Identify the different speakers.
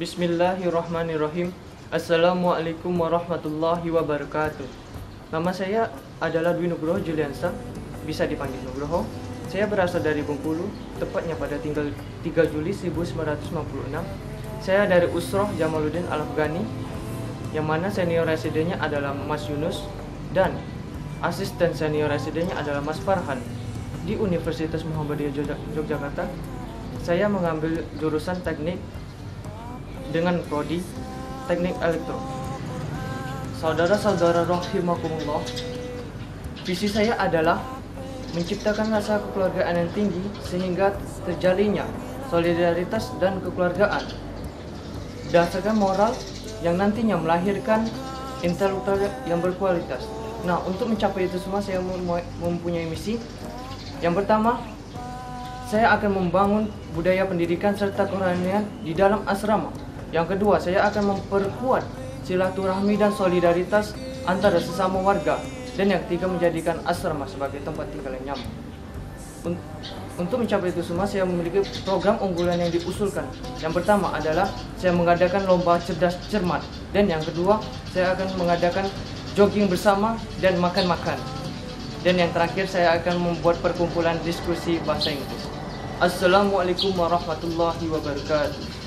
Speaker 1: Bismillahirrahmanirrahim. Assalamualaikum warahmatullahi wabarakatuh. Nama saya adalah Dwi Nugroho Juliansa, bisa dipanggil Nugroho. Saya berasal dari Bengkulu, tepatnya pada tinggal 3 Juli 1996. Saya dari Usroh Jamaluddin Al-Afghani, yang mana senior residennya adalah Mas Yunus dan asisten senior residennya adalah Mas Farhan di Universitas Muhammadiyah Yogyakarta. Saya mengambil jurusan teknik dengan prodi teknik elektro. Saudara-saudara rahimakumullah, visi saya adalah menciptakan rasa kekeluargaan yang tinggi sehingga terjalinnya solidaritas dan kekeluargaan berdasarkan moral yang nantinya melahirkan intelektual yang berkualitas. Nah, untuk mencapai itu semua saya mem- mempunyai misi. Yang pertama, saya akan membangun budaya pendidikan serta kerohanian di dalam asrama. Yang kedua, saya akan memperkuat silaturahmi dan solidaritas antara sesama warga. Dan yang ketiga, menjadikan asrama sebagai tempat tinggal yang nyaman. Un- Untuk mencapai itu semua, saya memiliki program unggulan yang diusulkan. Yang pertama adalah saya mengadakan lomba cerdas cermat, dan yang kedua, saya akan mengadakan jogging bersama dan makan-makan. Dan yang terakhir, saya akan membuat perkumpulan diskusi bahasa Inggris. Assalamualaikum warahmatullahi wabarakatuh.